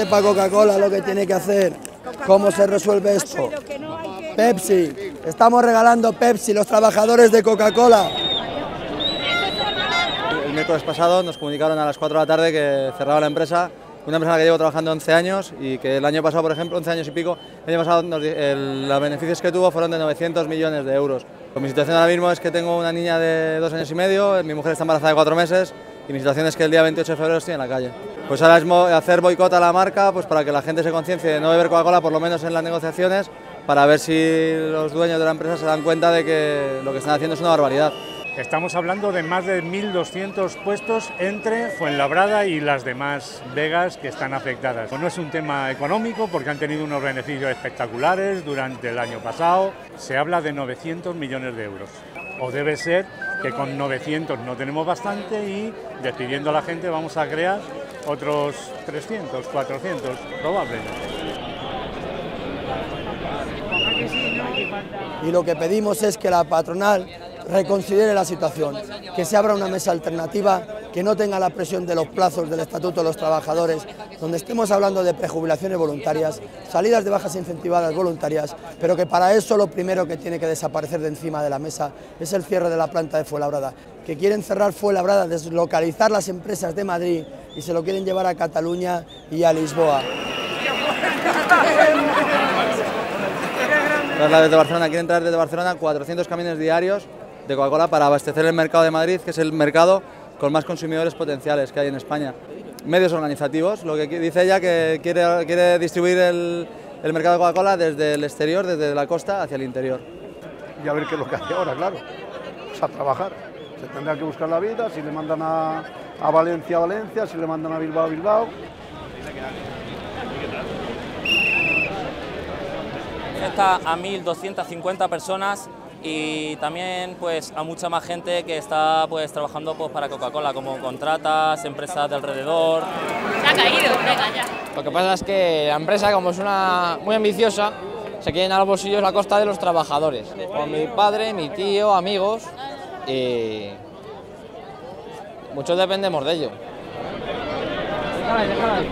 sepa Coca-Cola lo que tiene que hacer, cómo se resuelve esto. Pepsi, estamos regalando Pepsi, los trabajadores de Coca-Cola. El miércoles pasado nos comunicaron a las 4 de la tarde que cerraba la empresa, una la que llevo trabajando 11 años y que el año pasado, por ejemplo, 11 años y pico, el año pasado los beneficios que tuvo fueron de 900 millones de euros. mi situación ahora mismo es que tengo una niña de dos años y medio, mi mujer está embarazada de cuatro meses y mi situación es que el día 28 de febrero estoy en la calle. Pues ahora es hacer boicot a la marca pues para que la gente se conciencie de no beber Coca-Cola, por lo menos en las negociaciones, para ver si los dueños de la empresa se dan cuenta de que lo que están haciendo es una barbaridad. Estamos hablando de más de 1.200 puestos entre Fuenlabrada y las demás vegas que están afectadas. No es un tema económico porque han tenido unos beneficios espectaculares durante el año pasado. Se habla de 900 millones de euros. O debe ser que con 900 no tenemos bastante y despidiendo a la gente vamos a crear otros 300, 400 probablemente. Y lo que pedimos es que la patronal reconsidere la situación, que se abra una mesa alternativa, que no tenga la presión de los plazos del Estatuto de los Trabajadores, donde estemos hablando de prejubilaciones voluntarias, salidas de bajas incentivadas voluntarias, pero que para eso lo primero que tiene que desaparecer de encima de la mesa es el cierre de la planta de Fuenlabrada, que quieren cerrar Fuenlabrada, deslocalizar las empresas de Madrid y se lo quieren llevar a Cataluña y a Lisboa. La desde Barcelona, quieren traer desde Barcelona 400 camiones diarios de Coca-Cola para abastecer el mercado de Madrid, que es el mercado con más consumidores potenciales que hay en España. Medios organizativos, lo que dice ella que quiere, quiere distribuir el, el mercado de Coca-Cola desde el exterior, desde la costa hacia el interior. Y a ver qué es lo que hace ahora, claro. Pues a trabajar. Se tendrá que buscar la vida, si le mandan a, a Valencia, a Valencia, si le mandan a Bilbao, a Bilbao. Está a 1.250 personas y también pues a mucha más gente que está pues trabajando pues para Coca-Cola como contratas, empresas de alrededor. Se ha caído, venga ya. Lo que pasa es que la empresa como es una muy ambiciosa se quieren a los bolsillos a costa de los trabajadores. Con mi padre, mi tío, amigos y muchos dependemos de ello. Déjala, déjala.